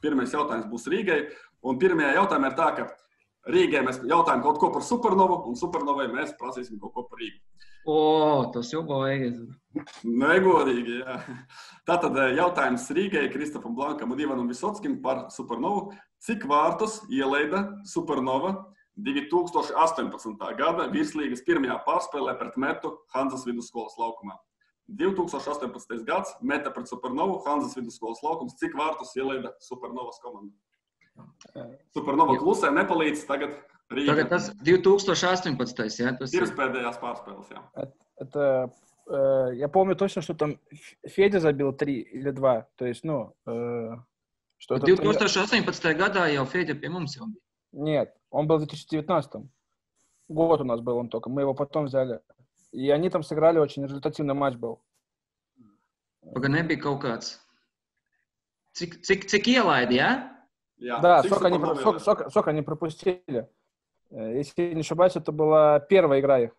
Pirmais jautājums būs Rīgai. Un pirmajā jautājumā ir tā, ka Rīgai mēs jautājam kaut ko par supernovu, un supernovai mēs prasīsim kaut ko par Rīgu. O, tas jau baigas. Negodīgi. Jā. Tātad eh, jautājums Rīgai, Kristofam Blankam un Ivanam Visotskim par supernovu. Cik vārtus ielaida supernova 2018. gada virslīgas pirmajā pārspēlē pret metu Hanzas vidusskolas laukumā? 2018. gads meta pret supernovu Hanzas vidusskolas laukums. Cik vārtus ielaida supernovas komanda? Supernova klusē nepalīdz tagad Рīga. Tagad tas 2018. Jā, tas Pirms pēdējās pārspēles, jā. Это, э, я помню точно, что там Федя забил три или два. То есть, ну, э, что это... 2018. gadā jau Fēģa pie mums jau bija. Нет, он был в 2019. Год у нас был он только. Мы его потом взяли. И они там сыграли очень результативный матч был. Pagaid, nebija kaut kāds. Cik, cik, cik ielaidi, jā? jā. Да, сколько они, сколько, сколько- сколько они пропустили. Э, Если я не ошибаюсь, это была первая игра их.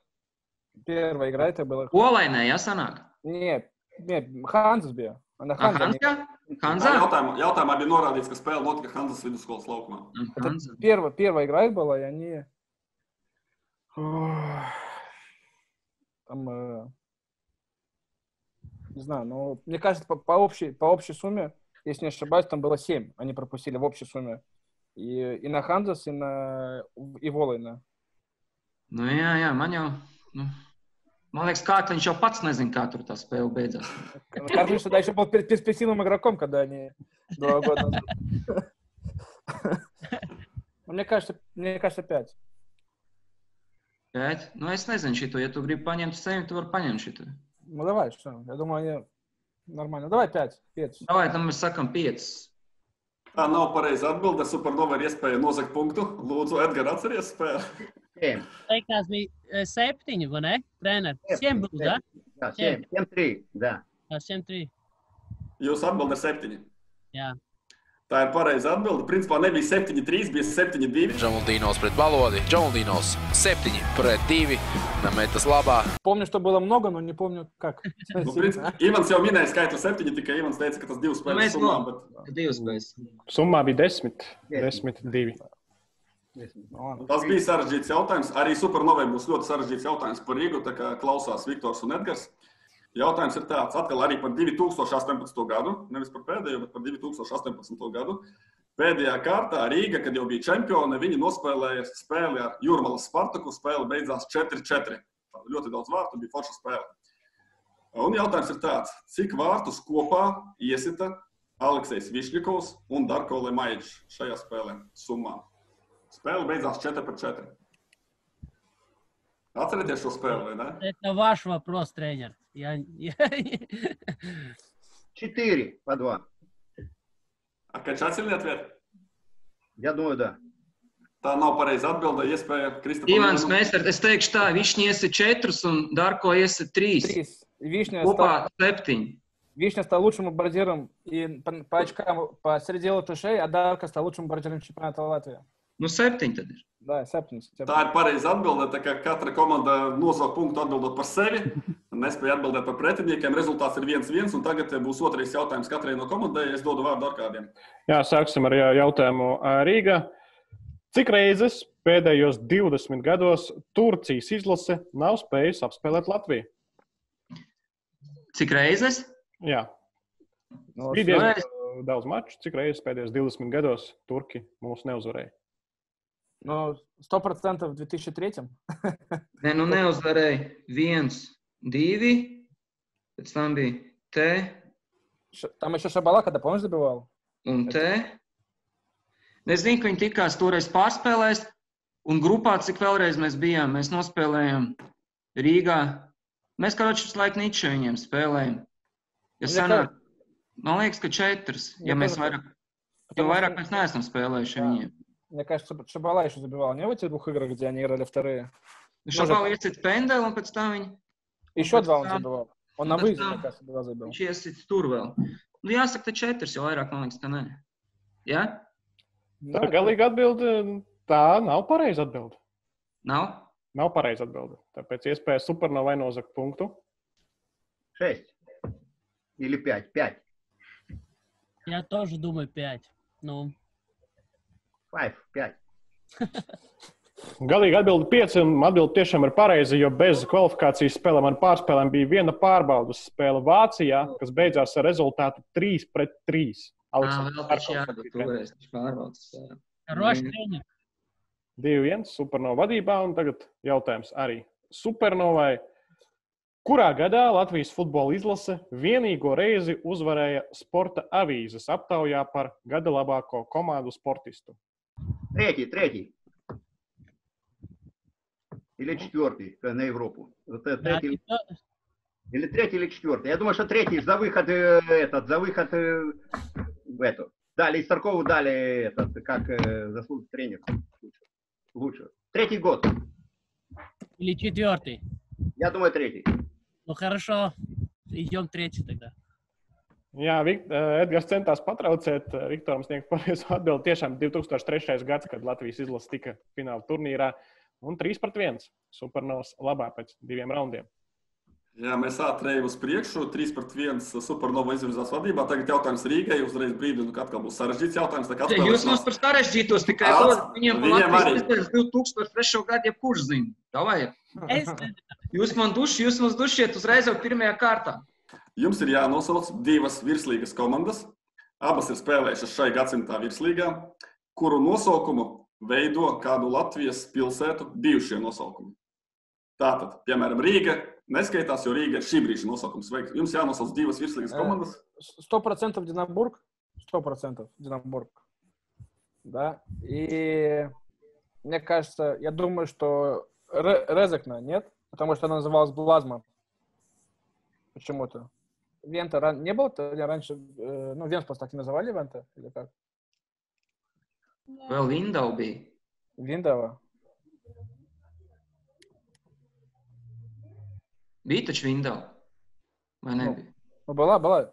Первая игра это была... Olainē, jā, sanāk. Нет, нет, Ханзас bija. Она Ah, Ханза. не- Hanzā? Jā, Hanzā? Jautājumā, jautājumā bija norādīts, ka spēle notika Hanzas vidusskolas laukumā. Это первая, первая игра их была, и они... Там, э, не знаю, но мне кажется, по, по общей, по общей сумме, если не ошибаюсь, там было 7. Они пропустили в общей сумме. И, и на Ханзас, и на и Волайна. Nu, jā, jā, man jau. Nu, man liekas, kā viņš jau pats nezina, kā tur tā spēle beidzās. Кажется, что да, еще был пер- перспективным игроком, когда они два года. Ну, Мне кажется, мне кажется, 5. Bet, nu, es nezinu, šito. Ja tu gribi paņemt sevi, tu vari paņemt šito. Ну, давай, что? Я думаю, они нормально. Давай 5. 5. Davai, tam mēs sakam piecas. Tā nav pareiza atbilde. Supernova ir iespēja nozagt punktu. Lūdzu, Edgars, atceries spēli. Семь. Liekas, bija eh, septiņi, vai ne? Trener, Septiņi, Siem būs, da? Да, семь. Семь, три. Да. Jā, Siem trīs. Jūsu atbilde ir septiņi. Jā. Tā ir pareiza atbilde. Principā nebija 7-3, bija 7-2. Džamaldīnos pret balodi. Džamaldīnos 7 pret 2. Metas labā. Помню, что было много, но не помню, как. Nu, principā, Ivans jau minēja skaitli 7, tikai Ivans teica, ka tas divas spēles Mēs summā. no- Bet Divas spēles. Summā bija 10, Desmit. 10, 2. Ну, ладно. tas bija sarežģīts jautājums. Arī Supernovai būs ļoti sarežģīts jautājums par Rīgu. Tā kā klausās Viktors un Edgars. Jautājums ir tāds, atkal arī par 2018. gadu, nevis par pēdējo, bet par 2018. gadu. Pēdējā kārtā Rīga, kad jau bija čempione, viņi nospēlēja spēli ar Jurmalas Spartaku. Spēle beidzās 4-4. Tāda Ļoti daudz vārtu bija forša spēle. Un jautājums ir tāds, cik vārtus kopā iesita Aleksis Višņikovs un Darko Lemaičs šajā spēlē summā? Spēle beidzās 4-4. Atcerieties šo spēli, vai ne? Это ваш вопрос, тренер. Я... Четыре по два. Atcerieties, atvērt? Я думаю, да. Tā nav pareiza atbilde. Iespēja Kristofam. Ivans Mēsers, es teikšu tā, viņš iesa četrus un Darko iesa trīs. Три. Вишня Kopā стал. Вишня стал лучшим бомбардиром и по, по очкам по среди латышей, а Дарка стал лучшим бомбардиром чемпионата Латвии. Nu, septiņi tad ir. Nē, septiņas, septiņas. Tā ir pareizā atbilde. Katra komanda nosauc punktu atbildot par sevi. Nespēja atbildēt par pretiniekiem. Rezultāts ir viens viens. Tagad būs otrais jautājums katrai no komandai. Es dodu vārdu ar kādiem. Jā, sāksim ar jautājumu Rīgā. Cik reizes pēdējos 20 gados Turcijas izlase nav spējusi apspēlēt Latviju? Cik reizes? Jā, no, diezgan daudz maču. Cik reizes pēdējos 20 gados Turki mūs neuzvarēja? Nu, 100% 2003. Nē, nu neuzvarēja. Viens, divi. Pēc tam bija te. Š, tam ir šabala, kad apmaņas dabūvēl. Un te. Es zinu, ka viņi tikās toreiz pārspēlēs. Un grupā, cik vēlreiz mēs bijām, mēs nospēlējām Rīgā. Mēs kā šis laik niču viņiem spēlējam. Ja sanāk, man liekas, ka četras, ja mēs vairāk, jo vairāk mēs neesam spēlējuši viņiem. Мне кажется, Шабала еще забивал, не в этих двух играх, где они играли вторые? Шабала iesīt pendeli un pēc tam viņa. Еще un два он забивал. Он на выезде, мне кажется, два забил. Viņš iesīt tur vēl. Nu, jāsaka, te četras jau vairāk, man liekas, ka nē. Jā? Ja? Tā galīga atbilde, tā nav pareiza atbilde. Nav? Nav pareiza atbilde. Tāpēc iespēja supernovai nozagt punktu. Шесть. Или пять. Пять. Я тоже думаю пять. Ну, 5, 5. Galīgi atbildi 5, un atbildi tiešām ir pareiza, jo bez kvalifikācijas spēlēm ar pārspēlēm bija viena pārbaudas spēle Vācijā, kas beidzās ar rezultātu 3 pret 3. Rošķiņa. 2-1 supernovā vadībā, un tagad jautājums arī supernovai. Kurā gadā Latvijas futbola izlase vienīgo reizi uzvarēja sporta avīzes aptaujā par gada labāko komandu sportistu? Третий, третий. Или четвертый э, на Европу. Вот Да, третий, или третий, или четвертый. Я думаю, что третий за выход э, этот, за выход э, в эту. Дали Истаркову дали этот, как заслуженный тренер. Лучше. Третий год. Или четвертый. Я думаю, третий. Ну хорошо. Идем третий тогда. Jā, Edgars centās patraucēt Viktoram sniegt pareizo atbildi. Tiešām 2003. gads, kad Latvijas izlase tika fināla turnīrā, un 3 pret 1. Supernovas labā pēc diviem raundiem. Jā, mēs ātri ejam uz priekšu. 3 pret 1 supernova izvirzās vadībā. Tagad jautājums Rīgai. Uzreiz brīdi, nu, kad atkal būs sarežģīts jautājums. tā kā Ja, Jūs mums par sarežģītos tikai dodat. Viņiem par arī. Latvijas 2003. gadu jebkurš zina. Davai. Es, Jūs man duši, jūs mums dušiet uzreiz jau pirmajā kārtā. Jums ir jānosauc divas virslīgas komandas. Abas ir spēlējušas šai gadsimtā virslīgā, kuru nosaukumu veido kādu Latvijas pilsētu bijušie nosaukumi. Tātad, piemēram, Rīga neskaitās, jo Rīga ir šī brīža nosaukums. Vai Jums jānosauc divas virslīgas Э, komandas. Сто процентов Динамбург. Сто процентов Динамбург. Да. И мне кажется, я думаю, что Ре- Резекна нет, потому что она называлась Блазма. Почему-то. Вента не было раньше, э, ну, Венспас так и называли Вента, или как? Vēl Vindau bija. Виндова. Bija taču Vindau. Vai nebija? Ну, была, была.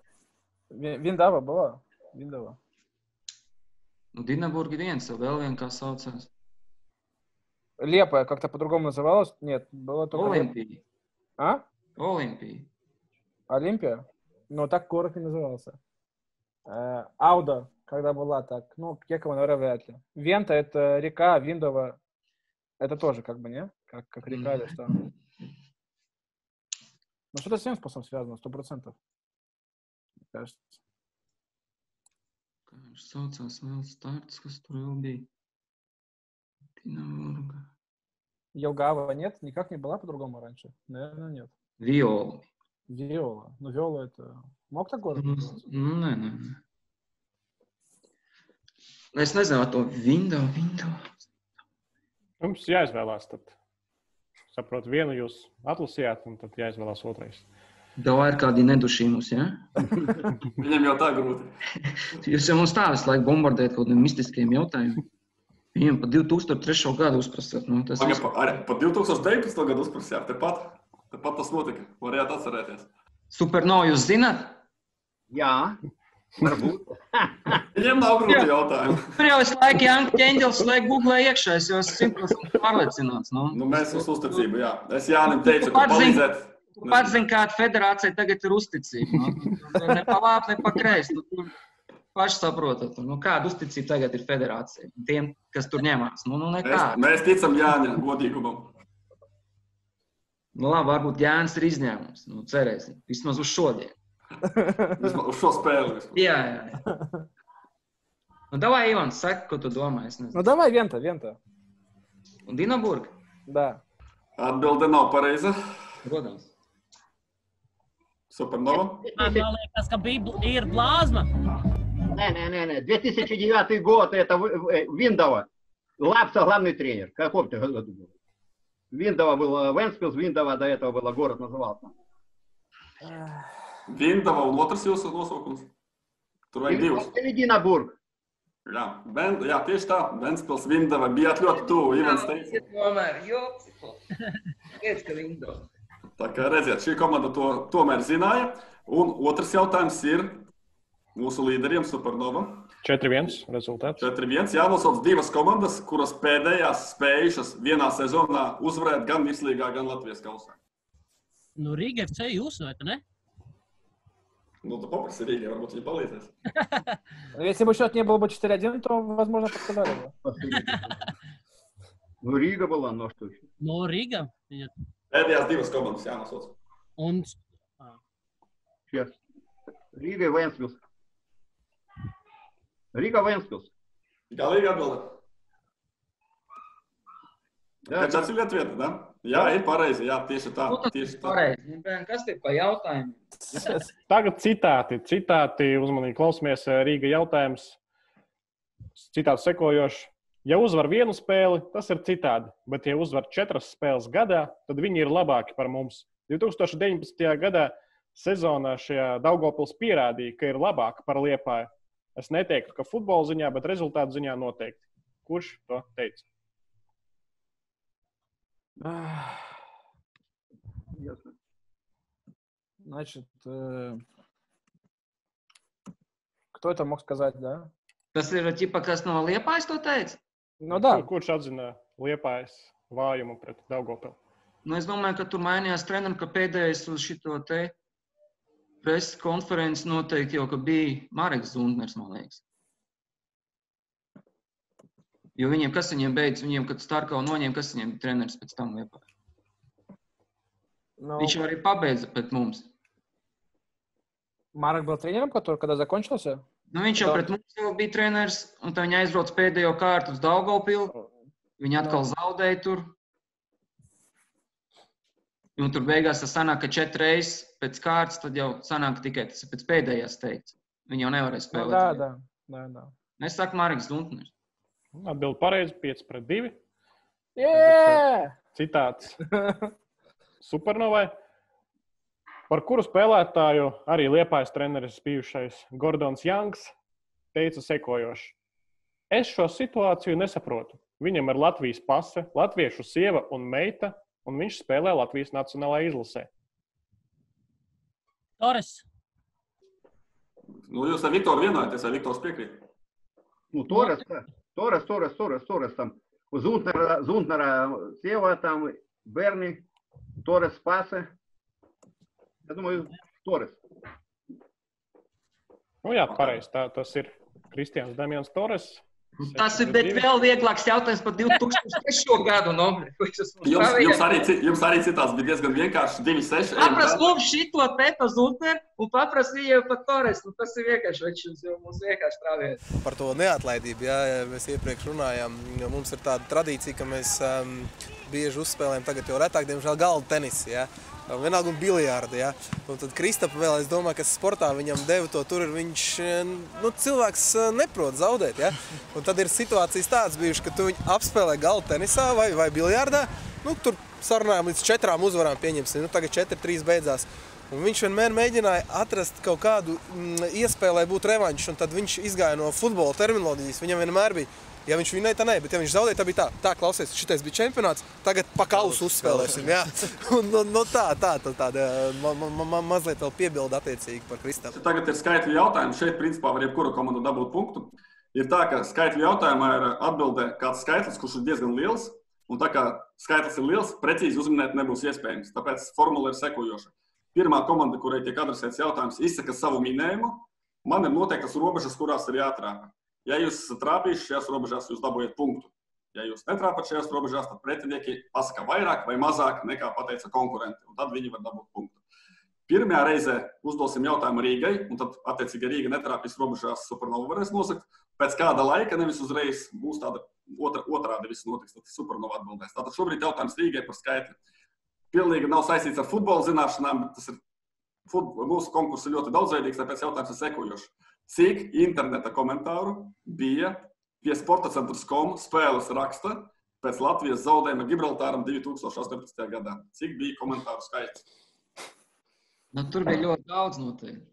Ви- Виндава была. Виндова. Nu, Dinaburgi viens, vēl viens, kā saucās. Лепая как-то по-другому называлась? Нет, было только... Olimpija. А? Olimpija. Олимпия? Ну, так город и назывался. Э, Ауда, когда была так. Ну, Кекова, наверное, вряд ли. Вента – это река, Виндова – это тоже как бы, не? Как, как река или что? Ну, что-то с Венспасом связано, сто процентов. Мне кажется. Viņš saucās vēl starts, kas tur vēl bija? Dinaburga. Елгава нет? Никак не была по-другому раньше? Наверное, нет. Viola. Виола. Ну, Виола – это... Мог так город Nu, называться? nu, nē, nē. nē. Es nezinu, vai to Vindau, Vindau. Jums jāizvēlās. Tad. Saprotu, vienu jūs atlasījāt, un tad jāizvēlās otrais. Davai ir kādi nedušī mums, ja? Viņam jau tā grūti. Jūs jau mums tā visu laiku bombardējat kaut kādiem mistiskiem jautājumiem. Viņam pa 2003. gadu uzprasāt. Nu, tas Pagaid, viss- pa, arī pa 2019. gadu uzprasījāt, tepat, tepat tas notika. Varējāt atcerēties. Supernova, jūs zināt? Я. Varbūt. Viņiem nav grūti Jā. jautājumi. Tur jau es laiku Janka ķēņģels, lai googlē iekšā, es jau esmu simtprocentīgi pārliecināts. Nu. Nu, mēs uz uzticību, jā. Es Jānim teicu, ka palīdzēt. Tu pats zini, kāda federācija tagad ir uzticība. Nu. Ne pa labi, ne pa kreisi. Nu, paši saprotat, nu, kāda uzticība tagad ir federācija. Tiem, kas tur ņemās. Nu, nu Mēs, nekā. mēs ticam Jāņa godīgumam. Nu, labi, varbūt Jānis ir izņēmums. Nu, cerēsim. Vismaz uz šodien. Vismaz Uz šo spēli. Jā, jā. jā. Nu, davai, Ivans, saka, ko tu domā. Ну, nezinu. давай Вента, Вента. Un Dinaburga? Да. Atbilde nav pareiza. Protams. Supernova. man liekas, ka bija, ir blāzma. Не, не, не, не. 2009 год, это э, Виндова. Лапса главный тренер. Каков ты году был? Виндова был Венспилс, Виндова до этого было город назывался. Vindava un otrs jūsu nosaukums. Tur vajag divus. Или Динабург. Jā, ben, jā tieši tā. Ventspils, Vindava. Bijāt ļoti tuvu. Ivans teica. Tomēr, joks. Pēc, ka Windows. Tā kā redziet, šī komanda to tomēr zināja. Un otrs jautājums ir mūsu līderiem Supernova. 4-1 rezultāts. 4-1. Jānosauc divas komandas, kuras pēdējās spējušas vienā sezonā uzvarēt gan Virslīgā, gan Latvijas kausā. Nu, Rīga FC jūs vai ne? Nu, tu paprasti Rīgai, varbūt viņi palīdzēs. Если бы счет не был бы 4-1, то, возможно, подсказали бы. Ну, Рига была, но что еще? No Riga. Нет. Pēdējās divas komandas jānosauc. Un Сейчас. Рига и Rīgā vai Jānspils? Galīgi atbildēt. Jā, tas ir Latvijas monēta. Jā, ir pareizi. Jā, tieši tā. Nu, tieši tā. Pareizi. Nu, kas ir pa jautājumiem? Tagad citāti. Citāti uzmanīgi klausamies. Eh, Rīga jautājums. Citāts sekojošs. Ja uzvar vienu spēli, tas ir citādi. Bet, ja uzvar četras spēles gadā, tad viņi ir labāki par mums. 2019. gadā sezonā šajā Daugopils pierādīja, ka ir labāka par Liepāju. Es neteiktu, ka futbola ziņā, bet rezultātu ziņā noteikti. Kurš to teica? ясно. Значит, э, кто это мог сказать, да? Tas ir ķipa, kas no Liepājas to teica? Ну да, Kur, kurš atzina Liepājas vājumu pret Daugopilu? Nu, es domāju, ka tur mainījās treneris, ka pēdējais uz šito te preses konferenci noteikti jau ka bija Marks Zundners, man liekas. Jo viņiem, kas viņiem beidz, viņiem, kad Starkau noņēma, kas viņiem bija treneris pēc tam Liepā. но Viņš jau arī pabeidza pret mums. Марк был тренером, который, когда закончился? Nu, viņš jau Tā. pret mums jau bija treneris, un tā viņa aizbrauca pēdējo kārtu uz Daugopilu. Viņa atkal zaudēja tur. Nu, tur beigās tas sanāk, ka četras reizes pēc kārtas, tad jau sanāk tikai tas pēc pēdējās teikt. Viņi jau nevarēs spēlēt. Nu, no, nē, nē, nē. Es saku, Mārcis Dunkers. Atbildi pareizi, 5 pret 2. Yeah! Citāts. Supernovai. Par kuru spēlētāju arī liepais treneris bijušais Gordons Janks teica sekojoši. Es šo situāciju nesaprotu. Viņam ir Latvijas pase, latviešu sieva un meita, un viņš spēlē Latvijas nacionālajā izlasē. Torres. Nu, jūs ar Viktoru vienojaties, vai Viktors piekrīt? Ну, Торres, да. Торres, Торres, Торres, Торres там. У Зунтнера, Зунтнера Сева там, Берни, Торres Пасе. Я думаю, Торres. Nu, jā, pareizi. Tā tas ir Kristians Damians Torres. Tas ir bet vēl vieglāks jautājums par 2003. gadu. No, Jums, jums, arī, jums arī citās bija diezgan vienkārši 2-6. Paprast mums šito te pa Zutneru un viņiem par Torres. Nu, tas ir vienkārši, viņš mums vienkārši strāviet. par to neatlaidību. Jā, mēs iepriekš runājām. Mums ir tāda tradīcija, ka mēs um, bieži uzspēlējam, tagad jau retāk, diemžēl, galda tenisu. Jā. Vienalga, un biliārdu. Ja? Un tad Kristapam vēl, es domāju, ka sportā viņam deva to tur. Viņš, eh, nu, cilvēks eh, neprot zaudēt. Ja? Un tad ir situācijas tādas bijušas, ka tu viņu apspēlē galda tenisā vai, vai biliārdā. Nu, tur sarunājām līdz četrām uzvarām, pieņemsim. Nu, tagad 4-3 beidzās. Un viņš vienmēr mēģināja atrast kaut kādu mm, iespēju, lai būtu revanš. un Tad viņš izgāja no futbola terminoloģijas. Viņam vienmēr bija, ja viņš viņu tā nē, bet ja viņš zaudēja, tad bija tā, tā klausies, šis bija čempionāts, tagad pa kausu uzspēlēsim. Jā. Un, nu, nu, tā, tā, tā, tāda ma, ma, ma, ma, mazliet vēl piebilda attiecīgi par Kristapu. Tagad ir skaitļu jautājums. Šeit, principā, var jebkura komanda dabūt punktu. Ir tā, ka skaitļu jautājumā ir atbildē kāds skaitlis, kurš ir diezgan liels. Un tā kā skaitlis ir liels, precīzi uzminēt nebūs iespējams. Tāpēc formula ir sekojoša. Pirmā komanda, kurai tiek adresēts jautājums, izsaka savu minējumu. Man ir noteiktas robežas, kurās ir jātrāpa. Ja jūs trāpījuši šajās robežās, jūs dabūjat punktu. Ja jūs netrāpat šajās robežās, tad pretinieki pasaka vairāk vai mazāk nekā pateica konkurenti. Un tad viņi var dabūt punktu. Pirmajā reizē uzdosim jautājumu Rīgai, un tad, attiecīgi, Rīga netrāpīs robežās, supernovu varēs nosakt. Pēc kāda laika, nevis uzreiz, būs tāda otra, otrādi viss notiks, tad supernovu atbildēs. Tātad šobrīd jautājums Rīgai par skaitli. Pilnīgi nav saistīts ar futbola zināšanām, bet tas ir mūsu konkurss ir ļoti daudzveidīgs, tāpēc jautājums ir sekojošs Cik interneta komentāru bija pie sporta centra.com spēles raksta pēc Latvijas zaudējuma Gibraltāram 2018. gadā? Cik bija komentāru skaits? Nu, tur bija ļoti daudz noteikti.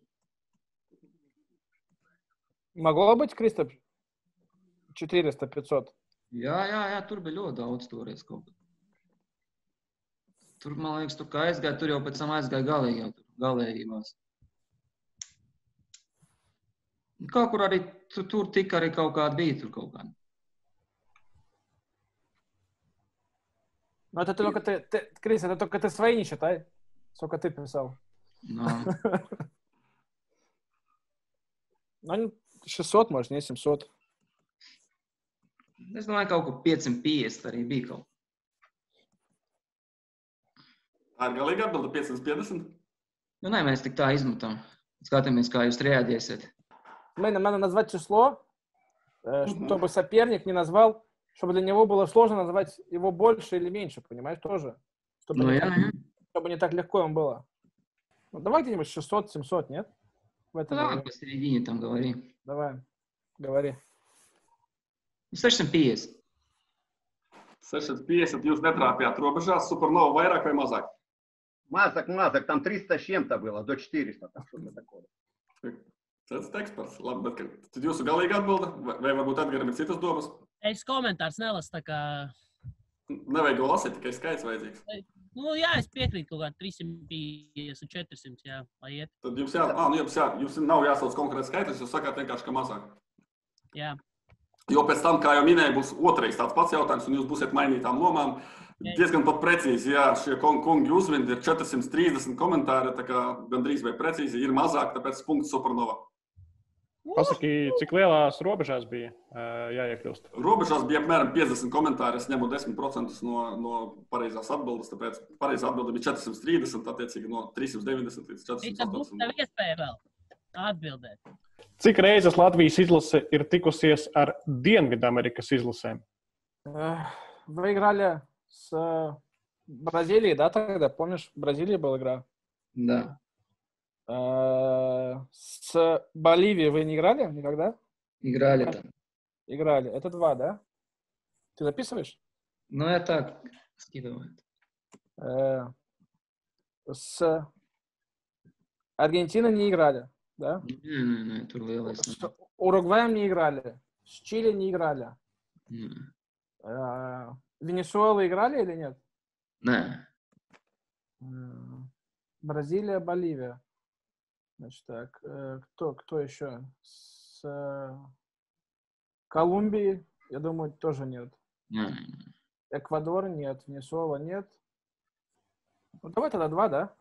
Могло быть, Кристоп? 400, 500. Jā, jā, jā, tur bija ļoti daudz toreiz kaut kā. Tur, man liekas, tur kā aizgāja, tur jau pēc tam aizgāja galīgi, jau tur galējībās. Kaut kur arī tur, tur tika arī kaut kāda bija tur kaut kāda. Но это только ты, ты, Крис, это только ты свои не считай. Сколько ты писал. No. Nu, 600, может, не 700. Es domāju, ka kaut kur 550 arī bija kaut kas. Tā ir galīga atbilde 550. Nu, nē, mēs tik tā izmetam. Skatāmies, kā jūs reaģēsiet. Мне надо назвать число, э, чтобы соперник не назвал, чтобы для него было сложно назвать его больше или меньше, понимаешь, тоже. Чтобы, Nu, не, jā. чтобы не так легко им было. Ну, давай где-нибудь 600-700, нет? В этом районе. labi, посередине там говори. Давай, говори. 650. 650. Jūs netrāpījāt robežās. Supernova vairāk vai mazāk? Мазок, мазок, там 300 с чем-то было, до 400, там что-то такое. Tas ir eksperts. Labi, bet tad jūsu galīga atbilde, vai, varbūt Edgars ir citas domas? Es komentārs nelasu, tā kā, Nevajag to lasīt, tikai skaits vajadzīgs. nu, jā, es piekrītu kaut kā 350, 400, jā, lai iet. Tad jums, jā, ah, nu jums, jā, jums nav jāsauc konkrēts skaitlis, jūs sakāt vienkārši, ka mazāk. Jā, Jo pēc tam, kā jau minēju, būs otrais tāds pats jautājums, un jūs būsiet mainītām lomām. Diezgan pat precīzi, jā, šie kun- kungi uzvindi ir 430 komentāri, tā kā gandrīz vai precīzi ir mazāk, tāpēc punkts supernova. Pasaki, cik lielās robežās bija ā, jāiekļūst? Robežās bija apmēram 50 komentāri, es ņemu 10% no, no pareizās atbildes, tāpēc pareizā atbilde bija 430, attiecīgi no 390 līdz Tad būs 480. tev iespēja vēl atbildēt. Cik reizes Latvijas izlase ir tikusies ar Dienvidamerikas izlasēm? Эх, Вы играли с э, Бразилией, да, тогда? Помнишь, в Бразилии была игра? Да. Э, С Боливией вы не играли никогда? Играли там. Играли. Это два, да? Ты записываешь? Nu, ja tā skidojot. Э, С Аргентиной не играли, да? Nē, nē, nē, tur lielais. С. Уругваем не играли. С Чили не играли. Э, Венесуэла играли или нет? М, Бразилия, Боливия. Значит так, э, кто, кто еще? С э, Колумбией, я думаю, тоже нет. Nē. Эквадор нет, Венесуэла нет. Ну, давай тогда два, да?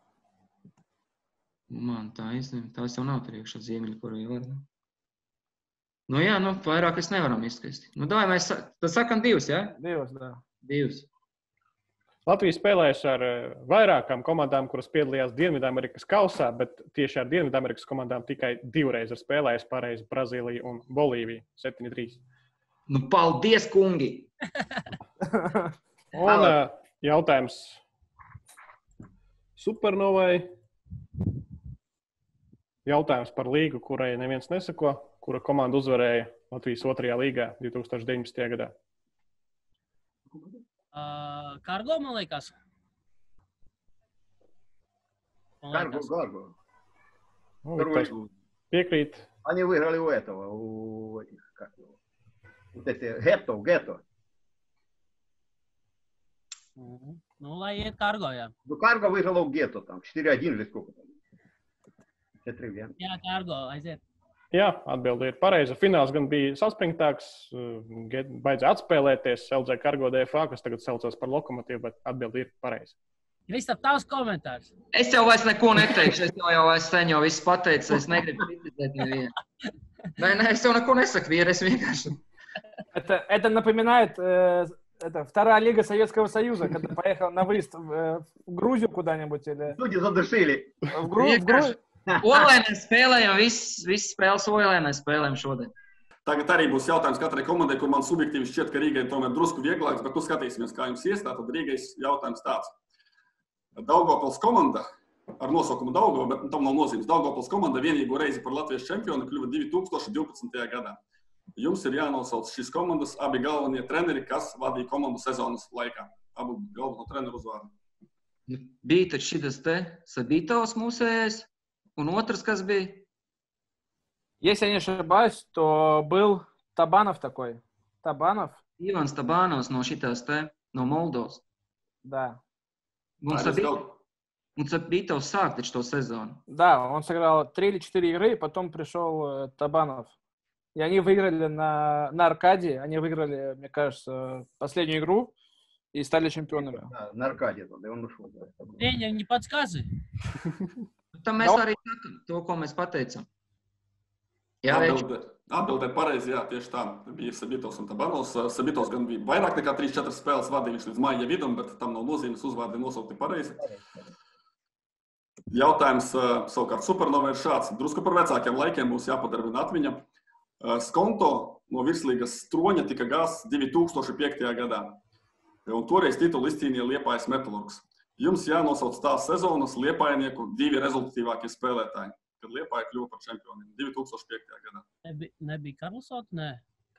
Man tā īstenībā tās jau nav priekšā Ziemeļkoreja. Nu, jā, nu, vairāk es nevaram izskaist. Nu, davai mēs sa- tad sakam divus, jā? Divas, да. Divus. Latvija spēlējusi ar ā, vairākām komandām, kuras piedalījās Dienvidamerikas kausā, bet tieši ar Dienvidamerikas komandām tikai divreiz ir spēlējusi pareizi Brazīlija un Bolīvija 7-3. Nu, paldies, kungi! Un ā, jautājums Supernovai. Jautājums par līgu, kurai neviens nesako, kura komanda uzvarēja Latvijas otrajā līgā 2019. gadā. А, cargo malaikas. Cargo, Cargo. Ну, Второй... Пикрит. Они выиграли у этого, у этих, как его, вот эти, Гетто, Гетто. Ну, лает Карго, я. Ну, Карго выиграла у Гетто, там, 4-1 или сколько там. 4-3, Я Карго, Айзет. Jā, atbilde ir pareiza. Fināls gan bija saspringtāks, uh, get- baidzēja atspēlēties. Seldzēja Kargo DFA, kas tagad saucās par lokomotīvu, bet atbilde ir pareiza. Kristap, tavs komentārs. Es jau vairs neko neteikšu. Es jau, jau es sen jau visu pateicu. Es negribu kritizēt nevienu. Nē, nē, es jau neko nesaku. Vīri, es vienkārši. Это, это напоминает э, это, вторая лига Советского Союза, когда поехал на выезд в, э, в Грузию куда-нибудь или Люди задушили. в, Гру- в Гру- Olē mēs spēlējam, visas vis spēles olē mēs spēlējam šodien. Tagad arī būs jautājums katrai komandai, kur man subjektīvi šķiet, ka Rīgai tomēr drusku vieglāks, bet nu skatīsimies, kā jums ies. Tātad Rīgai jautājums tāds. Daugopils komanda ar nosaukumu Daugo, bet nu, tam nav nozīmes. Daugopils komanda vienīgo reizi par Latvijas čempionu kļuva 2012. gadā. Jums ir jānosauc šīs komandas abi galvenie treneri, kas vadīja komandu sezonas laikā. Abu galveno treneru uzvārdu. Bija taču šis te Sabītovs mūsējais, un otrs, kas bija? Если я не ошибаюсь, то был Табанов такой. Табанов, Ivans Tabānos no šitās te, no Moldovas. да. Sabī- gal- un Sabītovs sāk taču to sezonu. Да, он сыграл три или четыре игры, и потом пришел э, Табанов. И они выиграли на, на Аркадии, они выиграли, мне кажется, последнюю игру и стали чемпионами. Да, на Аркадии, да, и он ушел. да. Viņa не подskazi. Tam mēs Daudz- arī sakām to, ko mēs pateicām. Jā, Veči. Atbildēt, atbildēt pareizi, jā, tieši tā. Bija Sabitovs un Tabanovs. Sabitovs gan bija vairāk nekā 3-4 spēles vadījis līdz maija vidum, bet tam nav nozīmes uzvārdi nosaukti pareizi. Jautājums eh, savukārt supernovai ir šāds. Drusku par vecākiem laikiem būs jāpadarbina atmiņa. Eh, Skonto no virslīgas stroņa tika gāzts 2005. gadā. Un toreiz titulu izcīnīja Liepājas metalurgs. Jums jānosauc tās sezonas Liepājnieku divi rezultatīvākie spēlētāji, kad Liepāja kļuva par čempioniem 2005. gadā. Nebija, nebija Karlsons, nē.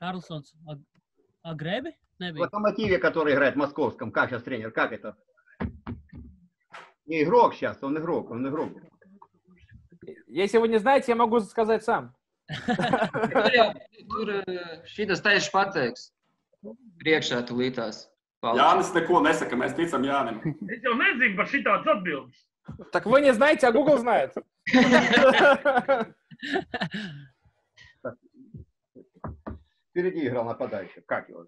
Karlsons, Ag- Agrebi? Nebija. Локомотиве, который играет в московском, как сейчас тренер, как это? Не игрок сейчас, он игрок, он игрок. Если вы не знаете, я могу сказать сам. Tur jau tur eh, šitas tieši pateiks. Priekšā tu Lītās. Jānis neko nesaka, mēs ticam Jānim. Es jau nezinu par šitādas atbildes. Так вы не знаете, а Google знает. Впереди играл нападающий. Как его?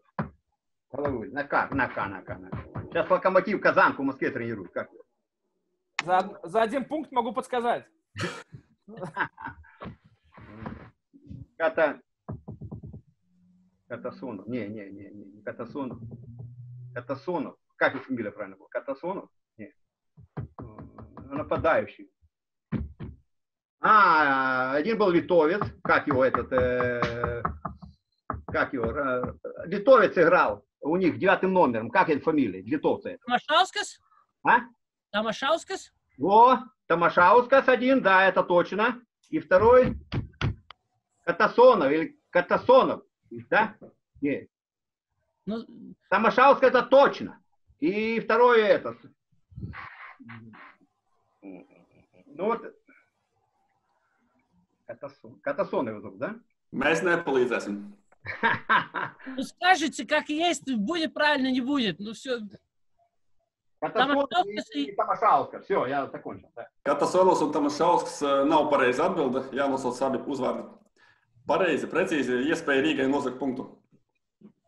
Головой. На как? На К, на К, на К. Сейчас локомотив Казанку в Москве тренирует. Как его? За, за один пункт могу подсказать. Ката... Катасонов. Не, не, не, не, не Катасонов. Катасонов. Как его фамилия правильно была? Катасонов? Не. М, Нападающий. А, один был литовец. Как его этот... э, как его? э, Литовец играл у них девятым номером. Как это фамилия? Литовца это. Тамашаускас? А? Тамашаускас? Во, Тамашаускас один, да, это точно. И второй Катасонов или Катасонов, да? Не. Ну, Тамашаускас это точно. И второй этот. Ну вот. Катасон. Катасонов его зовут, да? Mēs nepalīdzēsim. ну скажите, как есть, будет правильно, не будет. Ну все. Тамашаускас и, и Тамашаускас. Все, я закончил. Да. Katasonovs un Tamašausks eh, nav pareizi atbilde. Jānosauc abi uzvārdi. Pareizi, precīzi, iespēja Rīgai nozagt punktu.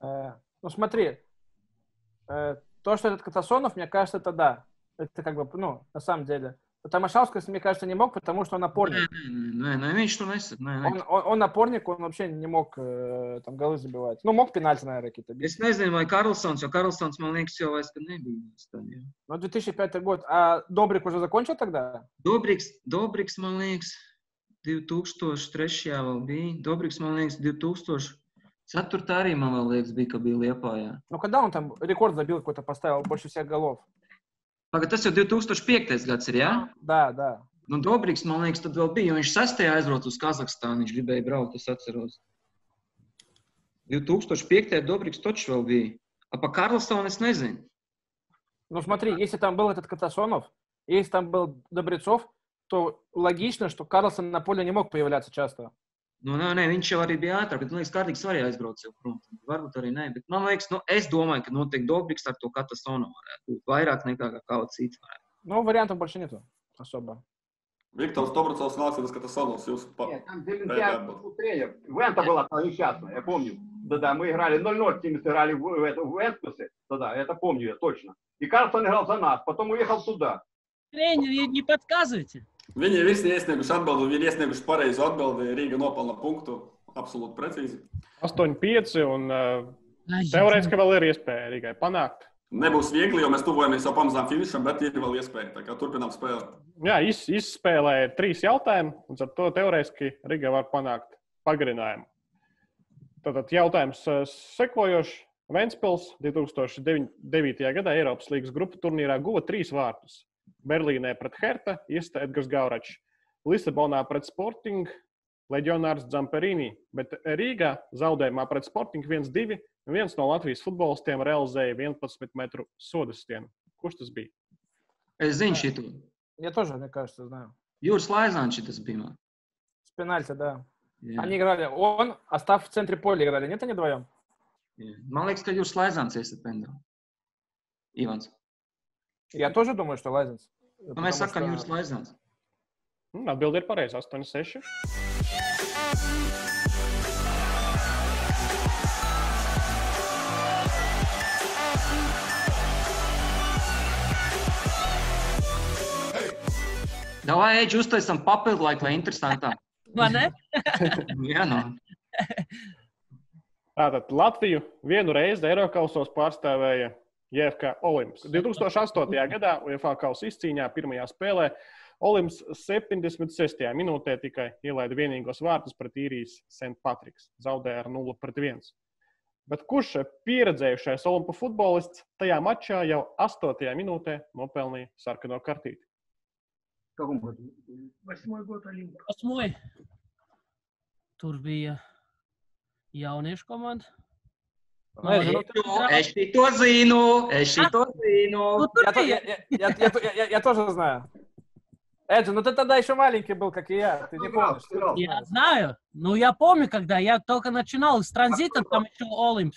Э, Ну смотри, э, то, что этот Катасонов, мне кажется, это да. Это как бы, ну, на самом деле. Тамашаускас, мне кажется, не мог, потому что он опорник. Он, он, он опорник, он вообще не мог э, там голы забивать. Ну, мог пенальти, наверное, какие-то бить. Es nezinu, vai Karlsons, jo Karlsons man liekas, jau vairs nebija. Ну, 2005 год. А Добрик уже закончил тогда? Dobriks, Dobriks, man liekas, 2003. vēl bija. Dobriks, man liekas, 2004. arī man liekas, bija, ka bija. Ну, когда он там рекорд забил какой-то, поставил больше всех голов? Pagad, tas jau 2005. gads ir, jā? Да, да. Nu, Dobriks, man liekas, tad vēl bija. jo Viņš sastajā aizbrauca uz Kazahstānu. Viņš gribēja braukt, es atceros. 2005. Dobriks taču vēl bija. A pa Karlsonu es nezinu. Ну, смотри, если там был этот Катасонов, если там был Добрецов, то логично, что Карлсон на поле не мог появляться часто. Nu, nē, nē, viņš jau arī bija ātrāk, bet man liekas, ka Kārlis arī aizbrauca jau prom. Varbūt arī nē, bet man liekas, nu, es domāju, ka noteikti Dobriks ar to Katasonu varētu būt vairāk nekā kā kaut kas cits. Но вариантов больше нету особо. Dobracovs un Aleksis Katasonovs. Jūs pa... Нет, там да, был. тренер. Вента была несчастная, я помню. Да-да, мы играли 0-0, с ними сыграли в, в, в Вентусе. Да-да, это помню я точно. И Карлсон играл за нас, потом уехал туда. Тренер, не подсказывайте. Viņi ir iesnieguši atbildi, viņi ir iesnieguši pareizu atbildi. Rīga nopelna punktu. Absolūti precīzi. 8-5 un uh, teorētiski vēl ir iespēja Rīgai panākt. Nebūs viegli, jo mēs tuvojamies jau pamazām finišam, bet ir vēl iespēja. Tā kā turpinām spēli. Jā, iz, izspēlēja trīs jautājumus, un ar to teorētiski Riga var panākt pagarinājumu. Tātad jautājums eh, sekojošs. Ventspils 2009. gadā Eiropas līgas grupu turnīrā guva trīs vārtus. Berlīnē pret Herta, Iesta Edgars Gauračs, Lisabonā pret Sporting, Leģionārs Zamperini, bet Rīgā zaudējumā pret Sporting 1-2 viens no Latvijas futbolistiem realizēja 11 metru sodastienu. Kurš tas bija? Es zinu šitu. Я тоже, мне кажется, знаю. Jūras Laizāns šitas bija. man. С пенальти, да. Jā. Они играли, он, Остав в центре поля играли, нет, они вдвоем? Jā. Man liekas, ka Jūras Laizāns iesaka pendrā. Ivans. Я тоже думаю, что Лайзенс. Nu, mēs sakām Jūras Laizāns. Mm, Atbilde ir pareiza. 8-6. Davai, Eģi, uztaisam papildu laiku, lai interesantāk. Vai ne? Jā, no. Tātad Latviju vienu reizi Eiropasos pārstāvēja Jēkabā Olimps. 2008. gadā UFO kausa izcīņā pirmajā spēlē Olimps 76. minūtē tikai ielaida vienīgos vārtus pret īrijas St. Patriks, zaudēja ar 0-1. Bet kurš pieredzējušais Olimpu futbolists tajā mačā jau 8. minūtē nopelnīja sarkano kartīti? Tur bija jauniešu komanda. To zinu. Nu, tur Я, тоже знаю. Эджи, ну ты тогда еще маленький был, как и я. Ты не помнишь. Я знаю. Ну, я помню, когда я только начинал с транзитом, там еще Олимп.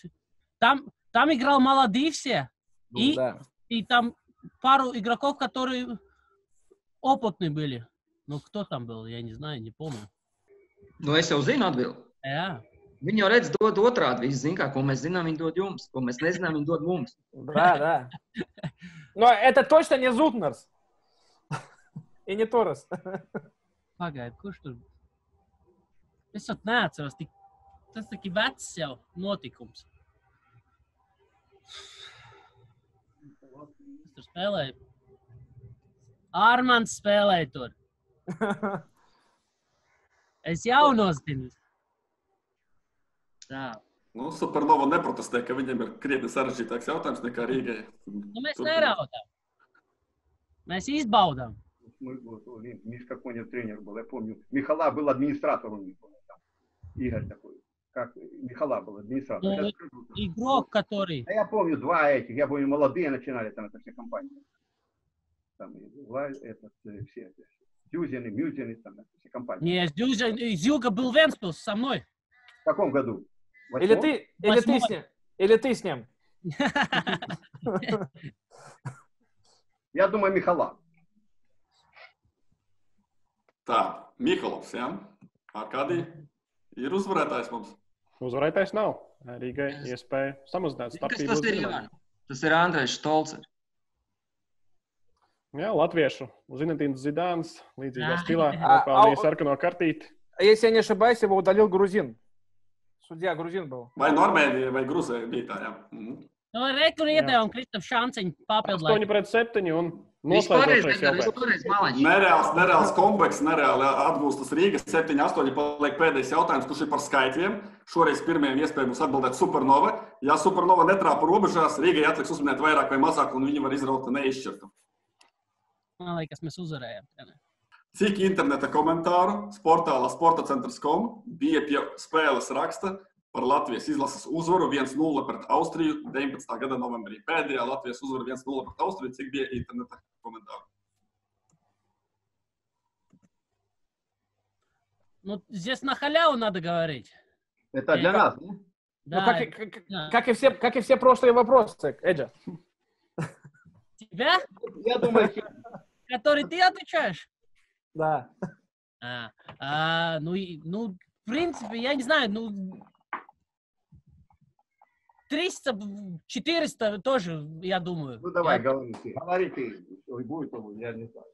Там, там играл молодые все. Ну, И, да. и там пару игроков, которые опытные были. Ну, кто там был, я не знаю, не помню. Nu, es jau zinu atbildi. Jā. Viņi jau redz, dod otrādi. Viņi zina, kā, ko mēs zinām, viņi dod jums. Ko mēs nezinām, viņi dod mums. Да, да. Но это точно не Зутнерс. И не Торрес. Pagaidiet, kurš tur? Es pat neatceros, tik, tas tik vecs jau notikums. Es tur spēlēju. Armāns spēlēja tur. Es jau nozinu. Tā. Nu, Supernova neprotestē, ka viņiem ir krietni sarežģītāks jautājums nekā Rīgai. Nu, mēs neraudām. Mēs izbaudām. Мишка Конев тренер был, я помню. Михала был администратор у них. был там. Игорь такой. Как Михала был администратор. Ну. Игрок, который... А я помню два этих, я помню, молодые начинали там, это все компании. Там и этот, все эти, Дюзины, Мюзины, там это все компании. Не, из Юга, из Юга был Венспилс со мной. В каком году? Или ты, или ты с ним. Или ты с ним. Я думаю, Михала. Tā, Mihāls, jā. Arkādī ir uzvarētājs mums. Uzvarētājs nav. Rīgai iespēja samazināt Kas starpību. tas uz ir? Jā? Tas ir Andrēs Stolcers. Jā, latviešu Zinatins Zidāns līdzīgā Jā. stilā А, nopelnīja а, sarkano kartīti. А Если я не ошибаюсь, его удалил грузин. Судья грузин был. Vai Normēģija vai Grūzija bija tā, jā. Mhm. Nu, re, tur iedevām Kristofam Šanciņu papildu. 8 pret 7 un Viņš toreiz noslēdzošais nedarīja, jautājums. toreiz maliņš. Nereāls, nereāls komplekss, nereāli atgūstas Rīgas 7, 8. Paliek pēdējais jautājums, kurš ir par skaitļiem. Šoreiz pirmajam iespēja būs atbildēt Supernova. Ja Supernova netrāpa robežās, Rīgai atliks uzminēt vairāk vai mazāk, un viņi var izraut neizšķirtu. Man liekas, mēs uzvarējām. Cik interneta komentāru sportālā sporta.com bija pie spēles raksta par Latvijas izlases uzvaru 1-0 pret Austriju 19. gada novembrī. Pēdējā Latvijas uzvara 1-0 pret Austriju, cik bija interneta komentāru? Ну, здесь на халяву надо говорить. Это для как- нас, да? Да, Ну, как, и, как- да. как и все, как и все прошлые вопросы, Эджа. Тебя, Я думаю, который ты отвечаешь? Да. А, а, ну, и- ну, в принципе, я не знаю, ну, 300, 400 тоже, я думаю. ну давай, Я- говори ты. Говори ты, Ой, будет я не знаю.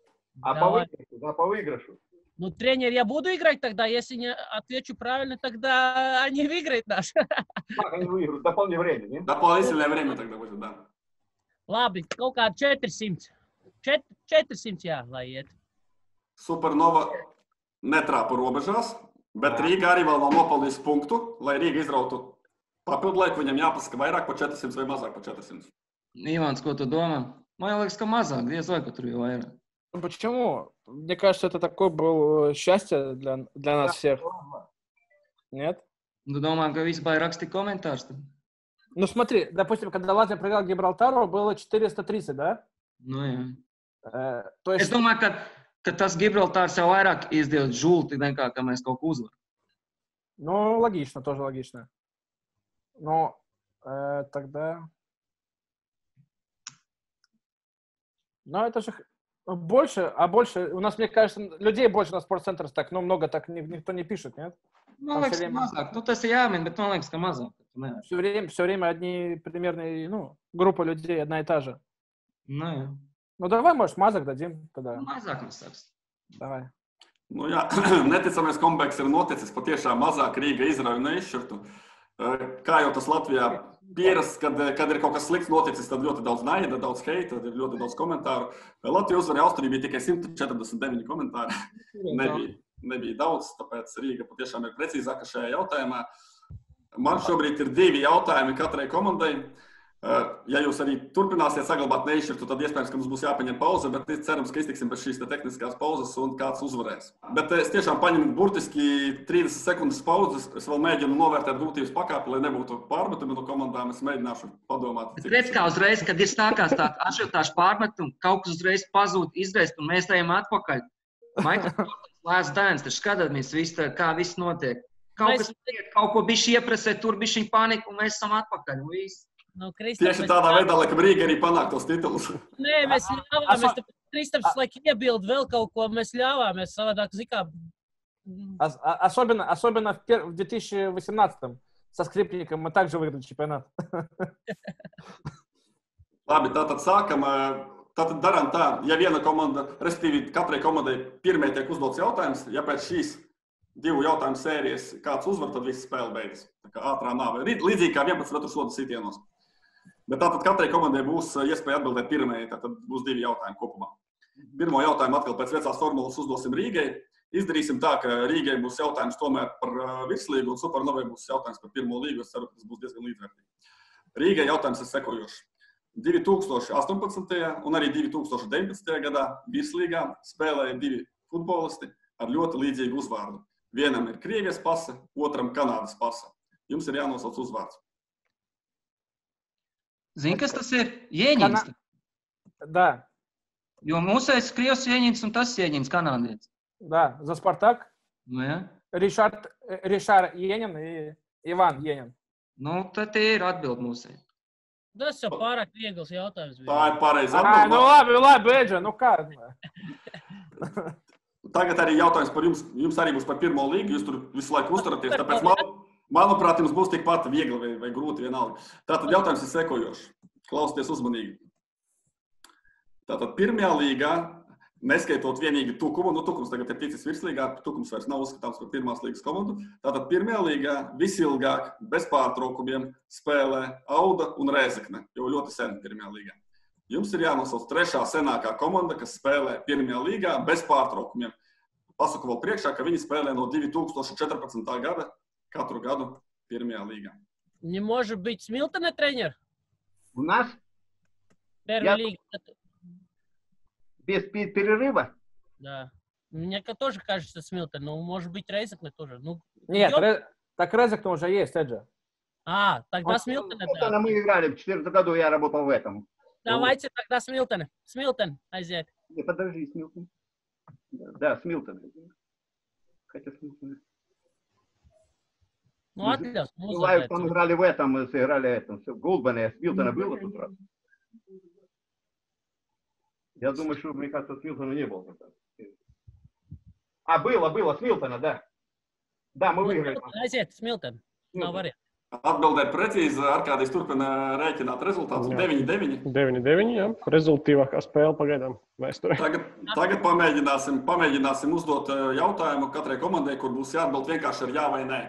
А по Давай. выигрышу, да, по выигрышу. Ну, тренер, я буду играть тогда, если не отвечу правильно, тогда они выиграют наш. Как они выиграют? Дополни время, не? Дополнительное время тогда будет, да. Labi, kaut kā 400. Čet, 400 jā, lai iet. Supernova netrāpa robežās, bet Rīga arī vēl nav nopelnījusi punktu, lai Rīga izrautu papildu laiku. Viņam jāpasaka vairāk par 400 vai mazāk par 400. Ivans, ko tu domā? Man liekas, ka mazāk, diez vai, ka tur jau vairāk. Ну, Почему? Мне кажется, это такое было счастье для, для нас всех. Нет? Tu domā, ka vispār raksti komentārus? tad? Ну смотри, допустим, когда Латвия проиграл Гибралтару, было 430, да? Nu, jā. Э, то Es есть, domāju, ka, ka tas Gibraltārs jau vairāk izdod žulti nekā ka mēs kaut ko uzvaram. ну, логично, тоже логично. Но э, тогда... Но это же больше, а больше, у нас, мне кажется, людей больше на спортцентрах так, ну, много так ни- никто не пишет, нет? Ceļiem- mazāk. Nu, tas ir jāmin, bet man liekas, ka mazāk. Tu nevari. Все время, все время одни примерно, ну, группа людей одна и та же. Ну, Nu, davai, mums mazāk dadzim. Tādā. Mazāk mums tāds. Davai. Nu, jā, neticamais kombeks ir noticis. Patiešām mazāk Rīga izrauja nešķirtu. Kā jau tas Latvijā pierasts, kad, kad ir kaut kas slikts noticis, tad ļoti daudz naida, daudz heita, tad ir ļoti daudz komentāru. Latvija uzvarēja Austriju, bija tikai 149 komentāri. nebija, nebija daudz, tāpēc Rīga patiešām ir precīzāka šajā jautājumā. Man šobrīd ir divi jautājumi katrai komandai. Uh, Ja jūs arī turpināsiet saglabāt neizšķirtu, tad iespējams, ka mums būs jāpaņem pauze, bet es cerams, ka iztiksim pēc šīs te tehniskās pauzes un kāds uzvarēs. Bet es tiešām paņemu burtiski 30 sekundes pauzes. Es vēl mēģinu novērtēt grūtības pakāpi, lai nebūtu pārmetumi no komandām. Es mēģināšu padomāt. Bet redz, kā uzreiz, kad ir sākās tāda ažiotāša pārmetuma, kaut kas uzreiz pazūd, izraist, un mēs ejam atpakaļ. Lēs dēns, taču skatāmies, kā viss notiek. Kaut Mēs- kas notiek, kaut ko bija iepresē, tur bija šī panika, un mēs esam atpakaļ. viss. Nu, Kristap, Tieši mēs tādā ļāvām- veidā, lai Rīga arī panāktu tos titulus. Nē, mēs ļāvāmies. Asa- tāpēc Kristaps, lai iebildu vēl kaut ko, mēs ļāvāmies savādāk, zikā. Ос- а- Особенно, особенно в пер- в 2018 со скрипником мы также выиграли чемпионат. Labi, tātad sākam. eh, Tātad darām tā, ja viena komanda, respektīvi katrai komandai pirmie tiek uzdots jautājums, ja pēc šīs divu jautājumu sērijas kāds uzvar, tad viss spēle beidzas. Tā kā ātrā nāve. Rī- Līdzīgi kā 11 metru sodu sitienos. Bet tātad katrai komandai būs eh, iespēja atbildēt pirmajai, tad būs divi jautājumi kopumā. Pirmo jautājumu atkal pēc vecās formulas uzdosim Rīgai. Izdarīsim tā, ka Rīgai būs jautājums tomēr par eh, virslīgu un Supernovai būs jautājums par pirmo līgu. Es ceru, ka tas būs diezgan līdzvērtīgi. Rīgai jautājums ir sekojošs. 2018. un arī 2019. gadā virslīgā spēlēja divi futbolisti ar ļoti līdzīgu uzvārdu. Vienam ir Krievijas pasa, otram Kanādas pasa. Jums ir jānosauc uzvārds. Zini, kas tas ir? Ieņems. Да, Jo mūsējais Krievs ieņems un tas ieņems kanādietis. да, за Спартак. Nu, ja? Ришард, э, Ришар Енин и Иван Енин. nu, tad tie ir atbildi mūsēji. Tas jau pārāk viegls jautājums. Tā bija. ir pareiza А, ну atbilde. ладно, ладно, Эджи, ну как? Tagad arī jautājums par jums. Jums arī būs par pirmo līgu. Jūs tur visu laiku uzturaties. Tāpēc, man, manuprāt, jums būs tikpat viegli vai, vai grūti vienalga. Tātad jautājums ir sekojošs. Klausieties uzmanīgi. Tātad pirmajā līgā, neskaitot vienīgi tukumu, nu tukums tagad ir ticis virslīgā, tukums vairs nav uzskatāms par pirmās līgas komandu. Tātad pirmajā līgā visilgāk, bez pārtraukumiem spēlē Auda un Rēzekne, jau ļoti sen pirmajā līgā. Jums ir jānosauc trešā senākā komanda, kas spēlē pirmajā līgā bez pārtraukumiem. Pasaku vēl priekšā, ka viņi spēlē no 2014. gada katru gadu pirmajā līgā. Не может быть Смилтона тренер? У нас Первая Я- лига. без пе- перерыва Да. Мне тоже кажется Смилтон, но может быть Рейзекна тоже. Ну, Нет, идёт? Ре- так Резекна уже есть, Эджи. А, тогда Вот, Смилтона, Вот да. мы играли в 2014 году, я работал в этом. Давайте тогда Смилтона. Смилтон, Азиат. Не, подожди, Смилтон. Да, да, Смилтон. Хотя Смилтон. Ну, Ну, отлично. Ну, Бывает, за там это. играли в этом, э, сыграли этом. в Голдбане. Смилтона было тут раз? Я думаю, что, мне кажется, Смилтона не было. тогда. А, было, было, Смилтона, да. Да, мы Ну, выиграли. Смилтон, Азиат, Смилтон. Смилтон. Nav variantu. Atbildēt precīzi, ar kādiem turpina rēķināt rezultātus. Jā. 9-9. 9-9. Jā. Rezultātīvākā spēle pagaidām vēsturē. Tagad, tagad pamēģināsim, pamēģināsim uzdot eh, jautājumu katrai komandai, kur būs jāatbild vienkārši ar jā vai nē.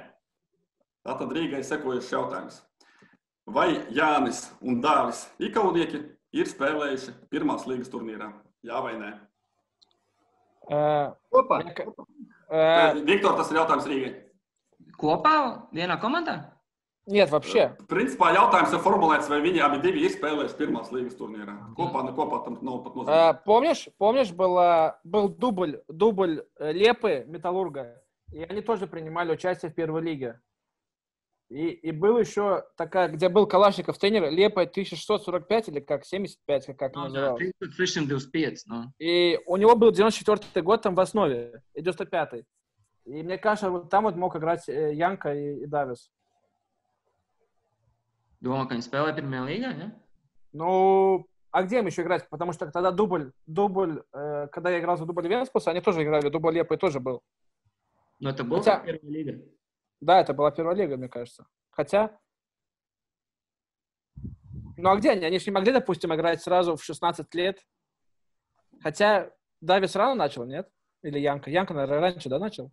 Tātad Rīgai sekojušs jautājums. Vai Jānis un Dāvis Ikaunieki ir spēlējuši pirmās līgas turnīrā? Jā vai nē? Э, Опа. мне ка- э, Viktor, tas ir jautājums Rīgai. Kopā vienā komandā? Нет, вообще. Principā jautājums ir formulēts, vai viņi abi divi ir spēlējuši pirmās līgas turnīrā. Kopā, ne kopā tam nav pat Э, nozīmē. помнишь, помнишь, была, был дубль, дубль э, Лепы, Металлурга, и они тоже принимали участие в первой лиге. И, и был еще такая, где был Калашников тренер, Лепа 1645 или как, 75, как, как jā, называлось. 325. Nu. И у него был 94 год там в основе, и 95 И мне кажется, вот там вот мог играть э, Янка и, и Давис. Domā, ka viņi spēlē pirmajā līgā? Ja? Ну, а где им еще играть? Потому что тогда дубль, дубль, э, когда я играл за дубль Венспуса, они тоже играли, дубль Лепы тоже был. Nu, tā būs Хотя- pirmā līga. Да, это была первая лига, мне кажется. Хотя... Ну а где они? Они же не могли, допустим, играть сразу в 16 лет. Хотя Давис рано начал, нет? Или Янка? Янка, наверное, раньше, да, начал?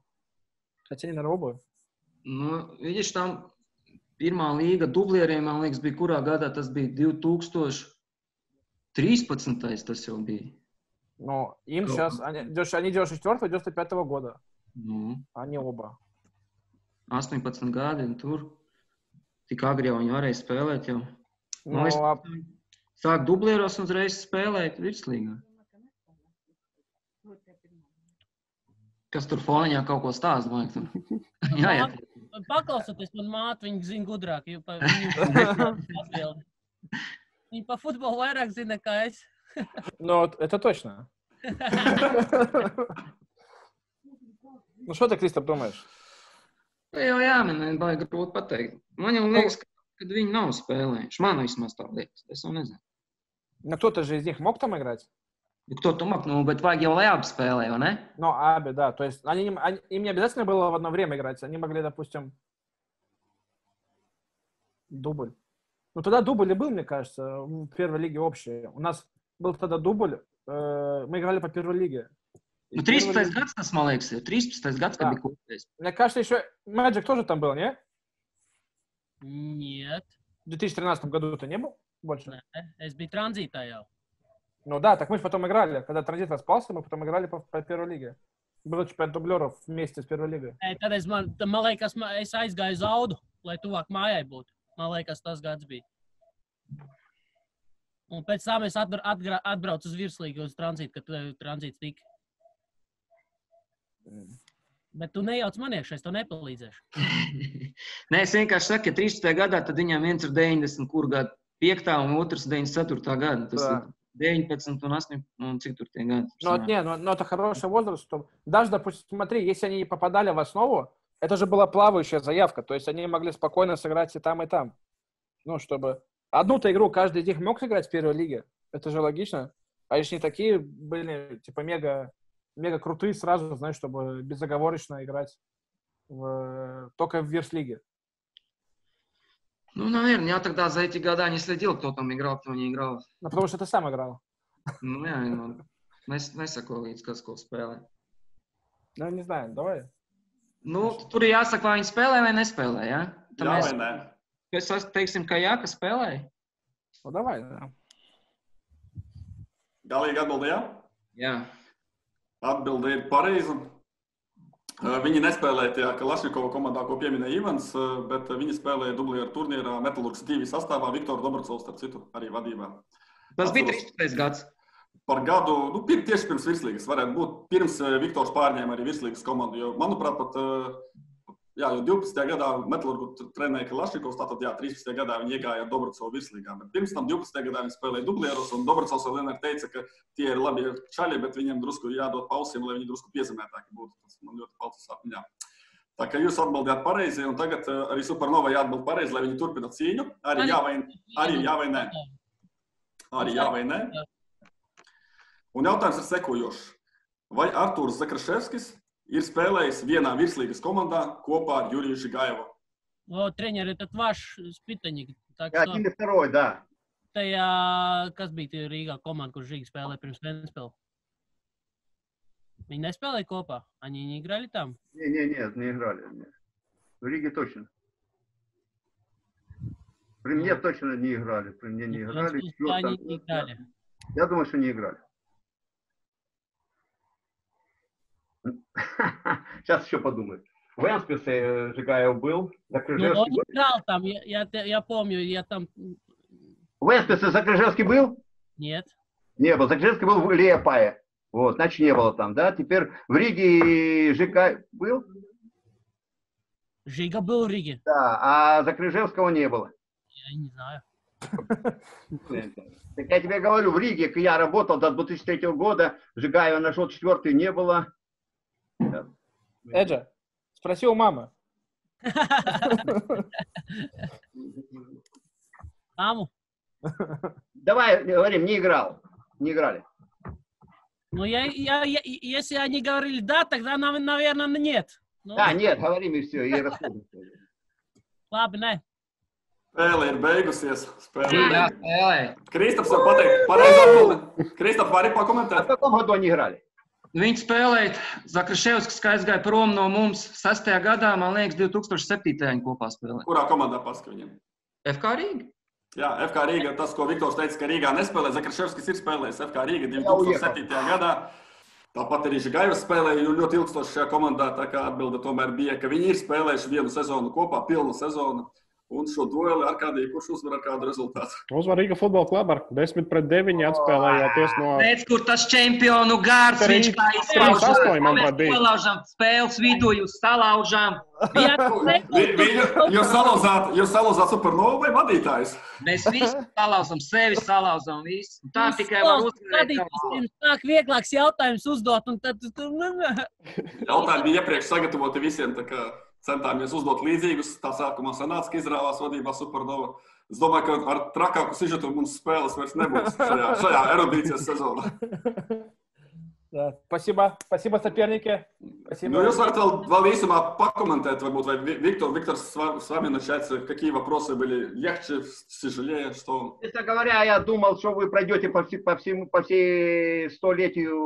Хотя не, наверное, оба. Nu, Viņš tam pirmā līga dublieriem, man liekas, bija kurā gadā tas bija 2013. tas jau bija. Но им Ну. сейчас, они, они 94 95 года. Nu, Они оба. 18 gadi un tur. Tik agri jau viņi varēja spēlēt. Jau. Ну, Nu, es а sāku dublieros un uzreiz spēlēt virslīgā. Kas tur foniņā kaut ko stāsta? man liekas, tur. Jā, jā. Paklausieties, man māte, viņa zina gudrāk. jo pa- Viņa atbildi. Viņa pa futbolu vairāk zina, kā es. ну, вот это точно. Ну, что ты, Кристоп, думаешь? Tā jau jāmin, baigi grūti pateikt. Man jau liekas, ka, kad viņi nav spēlējuši. Man vismaz tā liekas. Es jau nezinu. Ну, кто-то же из них мог там играть? Kto tu māk, nu, bet vajag jau lai abi spēlē, vai ne? Ну, Аби, да. То есть они, они- им не обязательно было в одно время играть. Они могли, допустим, дубль. Ну, тогда дубль и был, мне кажется, в первой лиге общий. У нас был тогда дубль. э, мы играли по первой лиге. И Nu, в первой 13. лиге- gads tas, man liekas, ir 13. gads, kad Jā. bija kopējais. Мне кажется, еще Мэджик тоже там был, не? Нет. В 2013 году ты не был больше? Nē, es biju tranzītā jau. Ну да, так мы же потом играли. Когда транзит распался, мы потом играли по, по первой лиге. Было таču пять дублеров вместе с первой лигой. Nē, Tad es, man, tad man liekas, ma- es aizgāju uz audu, lai tuvāk mājai būtu. Man liekas, tas gads bija. Un pēc tam es atbra, atgra, atbraucu uz virslīgu, uz tranzītu, kad eh, tranzīts tika. Bet tu nejauc man iekšā, es tev nepalīdzēšu. Nē, es vienkārši saku, ka 13. gadā tad viņam viens ir 90, kur gada 5. un otrs 94. gada. Tas Да. ir 19 un 8 un cik tur tie gadi. Ну, вот не, ну, ну, это хороший возраст. Даже, допустим, смотри, если они не попадали в основу, это же была плавающая заявка. То есть они могли спокойно сыграть и там, и там. Ну, чтобы... Одну-то игру каждый из них мог сыграть в первой лиге. Это же логично. А если не такие были, типа, мега, мега крутые сразу, знаешь, чтобы безоговорочно играть в... только в верс-лиге. Ну, наверное, я тогда за эти года не следил, кто там играл, кто не играл. Ну, потому что ты сам играл. Nu, jā, man nes, nesako līdz, kas ko spēlē. Ну, не знаю, давай. Nu, tur ir jāsaka, vai viņi spēlē vai nespēlē. Ja? Tad Jā mēs vai nē? sas- teiksim, ka jā, ka spēlē. Ну, давай, да. Galīgi. Jā. Atbilde ir pareiza. Viņi nespēlēja tajā Kalašņikova komandā, ko pieminēja Ivans, bet viņi spēlēja dublieru turnīrā Metālurgas TV sastāvā Viktora Dobracovs, starp citu, arī vadībā. Tas bija Atceros. 13. gads. Par gadu, nu, pir, tieši pirms virslīgas, varētu būt pirms Viktors pārņēma arī virslīgas komandu. Jo, manuprāt, pat jā, jau 12. gadā Metālurgu trenēja Kalašņikovs, tātad jā, 13. gadā viņi iegāja ar Dobracovu virslīgā. Bet pirms tam 12. gadā viņi spēlēja dublieros, un Dobracovs vēl vienmēr teica, ka tie ir labi čaļi, bet viņiem drusku jādod pausiem, lai viņi drusku piezemētāki būtu. Tas man ļoti palicis atmiņā. Tā kā jūs atbildējāt pareizi, un tagad uh, arī Supernova jāatbild pareizi, lai viņi turpina cīņu. Arī jā vai, arī jā vai nē. Arī jā vai nē. Un jautājums ir sekojošs. Vai Arthurs Zakraševskis ir spēlējis vienā virslīgas komandā kopā ar Juriju Žigaevu? O, тренер, этот ваш спитаник. Так Ja, что, один и второй, да. tajā, kas bija tie Rīgā komanda, kur Žīgs spēlēja pirms Ventspils? Viņi nespēlēja kopā. Они не играли там? Не, не, нет, не играли. нет. В Риге точно. При мне точно не играли. При мне не И играли. французы, Чёрт, они там- не играли. Я думаю, что не играли. Сейчас еще подумаю. В Энсписе э, Жигаев был. Ну, Закрыжевский он был. играл там, я, я, я помню, я там... В Энсписе Закрыжевский был? Нет. Не был. Закрыжевский был в Леопае. Вот, значит, не было там, да? Теперь в Риге ЖК был? Жига был в Риге. Да, а Закрыжевского не было. Я не знаю. Так я тебе говорю, в Риге я работал до 2003 года, Жигаева нашел четвертый не было. Эджа, спроси у мамы. Аму. Давай, говорим, не играл. Не играли. Ну, я, я, я- если они говорили да, тогда, нав- наверное, нет. Ну, А, нет, говорим и все, и расходимся. Labi, nē. Spēle ir beigusies. Spēle ir Jā, beigusies. spēlē. Kristaps var pateikt, pareizi atbildi. Kristaps, vari в pakomentēt? каком году они играли? Viņi spēlēja, Zakriševskis, kas aizgāja prom no mums 6. gadā, man liekas, 2007. viņi kopā spēlēja. Kurā komandā pasaka viņiem? FK Rīga. Jā, FK Rīga, tas, ko Viktors teica, ka Rīgā nespēlē, Zakraševskis ir spēlējis FK Rīga 2007. gadā. Tāpat arī Žigājs spēlēja ļoti ilgstoši šajā komandā. Tā kā atbilde tomēr bija, ka viņi ir spēlējuši vienu sezonu kopā, pilnu sezonu. Un šo dueli ar kādiem, kurš uzvar ar kādu rezultātu. Uzvar Rīga futbola kluba ar 10 pret 9 atspēlējoties no. Redz, kur tas čempionu gars, Trīs- viņš kā izlaužam. astoņi, manuprāt, bija. Salaužam spēles vidū, jūs salaužam. Jūs salauzāt, jūs salauzāt supernovu vai vadītājs? Mēs visi salauzam sevi, salauzam visu. Tā tikai var uzvarēt. Pirms nāk vieglāks jautājums uzdot, un tad tu... Jautājumi bija iepriekš sagatavoti visiem. tā kā Centāmies uzdot līdzīgus. Tā sākumā sanāca, ka izrāvās vadībā supernova. Es domāju, ka ar trakāku sižetu mums spēles vairs nebūs šajā, šajā erudīcijas sezonā. Да. Спасибо. Спасибо, соперники. Спасибо. Ну, jūs varat vēl, vēl īsumā pakomentēt, varbūt, vai Ви- Виктор, Виктор, с ва- с вами начать, какие вопросы были легче, тяжелее, что... Честно говоря, я думал, что вы пройдете по, все- по всему, по всей столетию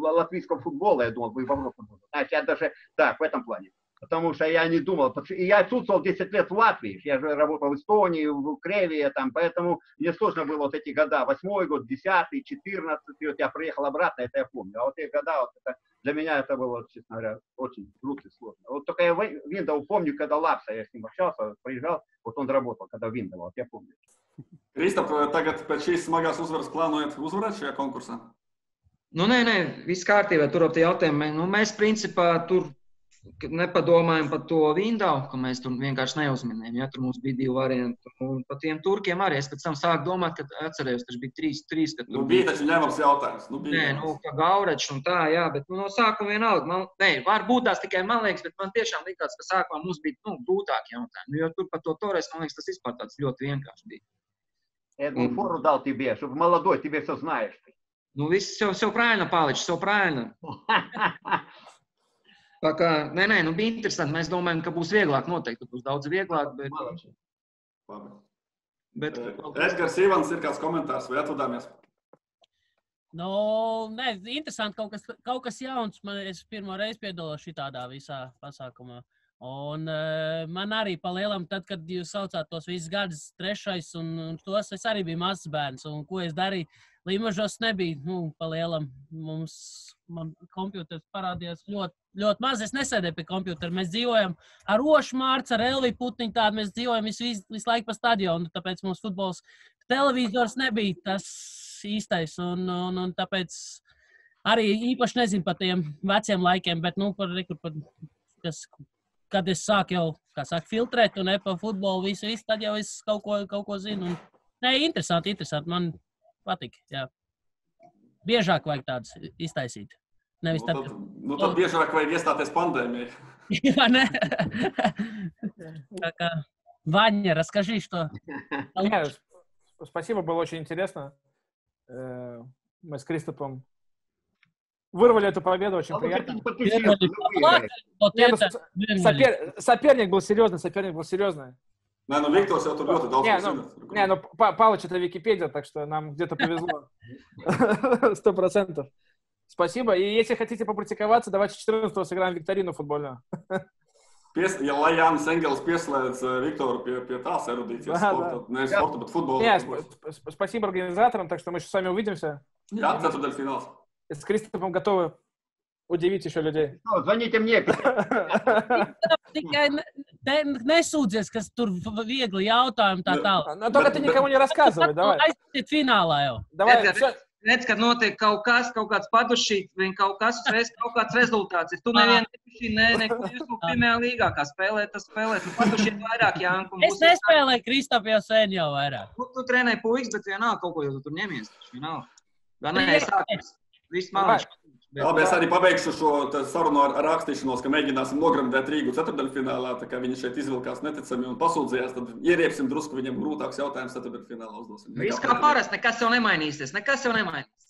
латвийского футбола. Я думал, вы в Европу. будете. Знаете, я даже, так, в этом плане. Потому что я не думал, и я отсутствовал 10 лет в Латвии, я же работал в Эстонии, в Креве, там, поэтому мне сложно было вот эти года, восьмой год, десятый, четырнадцатый, вот я приехал обратно, это я помню, а вот эти года, вот это, для меня это было, честно говоря, очень круто и сложно. Вот только я Виндоу помню, когда Лапса, я с ним общался, приезжал, вот он работал, когда Виндоу, вот я помню. Kristap, tagad pēc šīs smagās uzvaras plānojat uzvarēt šajā konkursā? Nu, nē, nē, viss kārtībā. Tur ap tie jautājumi. Nu, mēs, principā, tur nepadomājam par to Windows, ka mēs tur vienkārši neuzminējām. Ja, tur mums bija divi varianti. Un par tiem turkiem arī es pēc tam sāku domāt, ka atcerējos, tas bija trīs, trīs kad Nu, tur bija taču ņemams jautājums. Nu, bija Nē, ņemams. nu, kā gaurečs un tā, jā, bet nu, no sākuma vienalga. Man, nē, var būt tās tikai man liekas, bet man tiešām likās, ka sākumā mums bija nu, grūtāki jautājumi. Nu, jo tur par to Torres, man liekas, tas vispār tāds ļoti vienkārši bija. Я ему фору дал тебе, чтобы молодой, тебе все знаешь. ты. Nu, viss jau, jau правильно, Pāliņš, jau правильно. Tā kā, nē, nē, nu bija interesanti. Mēs domājam, ka būs vieglāk. Noteikti būs daudz vieglāk. Bet, Labi. bet, Edgars Ivans ir kāds komentārs vai atvadāmies? Nu, nē, interesanti, kaut kas, kaut kas jauns. Man, es pirmo reizi piedalos šādā visā pasākumā. Un uh, man arī palielam, tad, kad jūs saucāt tos visus gadus, trešais, un, un tos es arī biju mazs bērns. Un ko es darīju? Līmažos nebija, nu, palielam. Mums, kompjuters parādījās ļoti, ļoti maz. Es nesēdēju pie kompjutera. Mēs dzīvojam ar Rošu Mārcu, ar Elviju Putniņu. Tādu mēs dzīvojam visu, visu, visu laiku pa stadionu. Tāpēc mums futbols televizors nebija tas īstais. Un, un, un tāpēc arī īpaši nezinu par tiem veciem laikiem, bet nu, par, rekur, par, kas, kad es sāku jau sāk, filtrēt un ne par futbolu, visu, visu, tad jau es kaut ko, kaut ko zinu. Un, nē, interesanti, interesanti. Man patīk. Jā. Biežāk vajag tādus iztaisīt. Nevis Nu, tad, tad, nu, tad biežāk vajag iestāties pandēmijai. Jā? Tā kā Ваня, расскажи, что... Не, сп- Спасибо, было очень интересно. Мы с Кристофом вырвали эту победу, очень А приятно. хотите подключиться, выиграли. Вот Не, это, с- блин, сопер- Соперник был серьезный, соперник был серьезный. Nē, nu, Viktors jau tur ļoti daudz Не, ну, zina. не, ну Па- Палыч это Википедия, так что нам где-то повезло. Сто процентов. Спасибо. И если хотите попрактиковаться, давайте 14 сыграем викторину футбольную. Pies, ja lai Jānis Engels pieslēdz Viktoru pie, pie tās erudīcijas Jā, sporta, ne sporta, bet futbola. Не, сп- сп- спасибо организаторам, так что мы еще с вами увидимся. Ceturdaļfināls. И С Кристофом готовы удивить еще людей. Всё, Звоните мне. tikai ne, ne, nesūdzies, kas tur v- viegli jautājumi tā tālāk. Но только ты никому не рассказывай, давай. Aiziet finālā jau. Давай, Edgar, всё. Redz, kad notiek kaut kas, kaut kāds padušīts, vai kaut kas uzreiz, kaut kāds rezultāts. Ir tu nevienu nepišķi, ne, ne, jūs tur pirmajā līgā, kā spēlēt, tas spēlēt. Nu, padušiet vairāk, Jānku. un Es būs iespējams- nespēlēju Kristofu jau sen jau vairāk. Nu, tu trenēji puikas, bet vienalga kaut ko jau tu tur ņemies. taču Vienalga. Gan Nu, nē, jā. es sāku. Viss Давай. malāks. Labi, es arī pabeigšu šo sarunu ar, ar rakstīšanos, ka mēģināsim nogremdēt Rīgu ceturdaļfinālā. Tā kā viņi šeit izvilkās neticami un pasūdzējās, tad ieriepsim drusku viņiem grūtāks jautājums ceturdaļfinālā uzdosim. Viss kā parasti, nekas jau nemainīsies. Nekas jau nemainīsies.